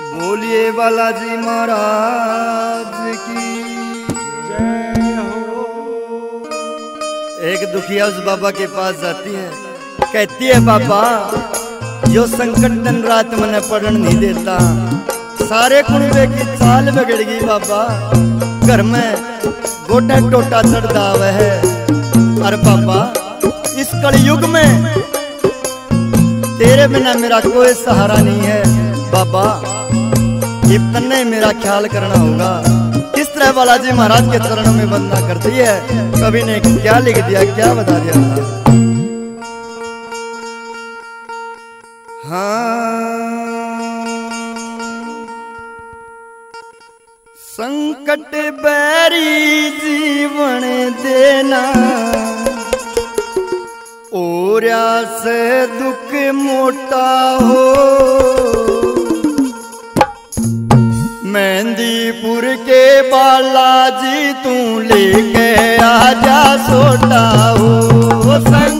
बोलिए बालाजी महाराज की। जय हो एक दुखिया उस बाबा के पास जाती है। कहती है, बाबा, जो संकट दिन रात मैंने पढ़न नहीं देता। सारे कुड़बे की चाल बिगड़ गई, बाबा। घर में गोटा टोटा चढ़ता हुआ है। अरे बाबा, इस कलयुग में तेरे बिना मेरा कोई सहारा नहीं है। बाबा, ये तन्ने मेरा ख्याल करना होगा। किस तरह बालाजी महाराज के चरणों में वंदना करती है कवि ने क्या लिख दिया, क्या बता दिया? हाँ। संकट बैरी जीवन देना ओरिया से दुख मोटा हो। मेहंदीपुर के बालाजी तू लेके आजा सोटा हो संकट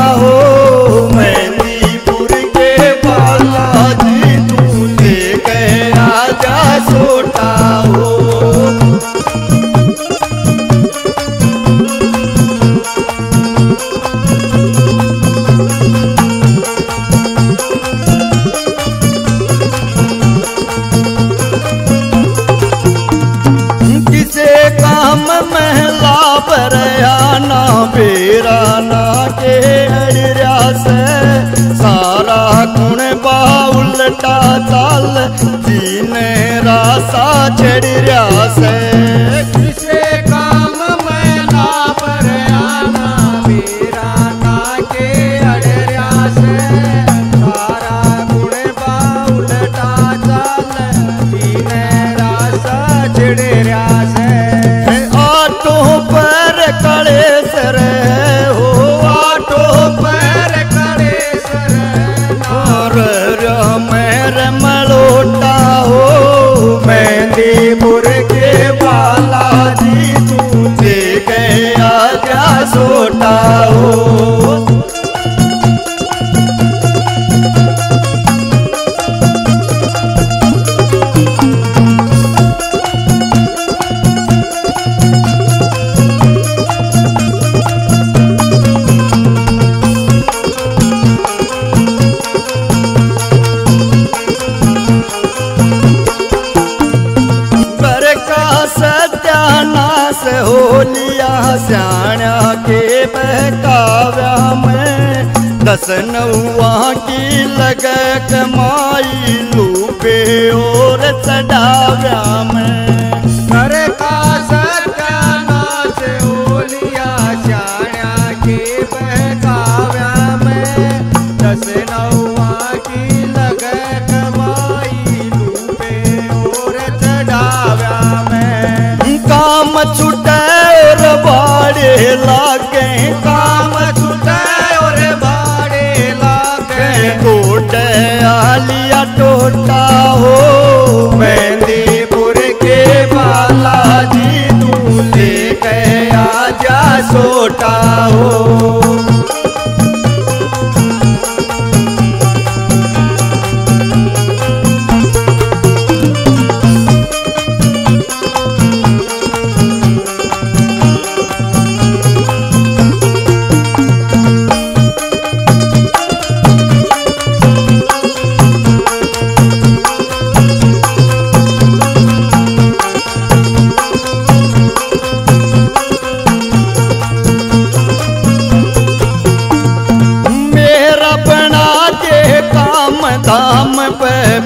सारा गुण बा उल्टा चाल जीने रासा चढ़िया से मेहंदीपुर के बालाजी में दस नौआ की लग कमाई लूपे और चढ़ाव्या में। घर का सत्यानाश ओलिया शाण्या के बहकाव्या में दस नौआ की लग कमाई लूपे और में। काम छुटे और बाड़े लागे importa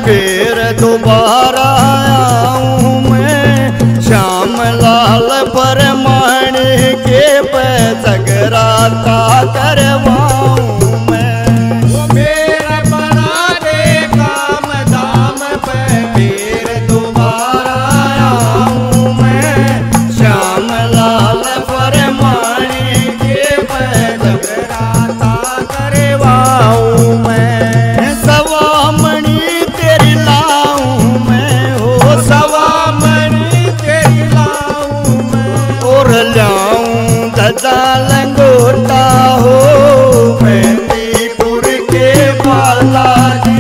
फिर दोबारा आऊँ मैं श्याम लाल परमाणी के पैसगरा का करवा बालाजी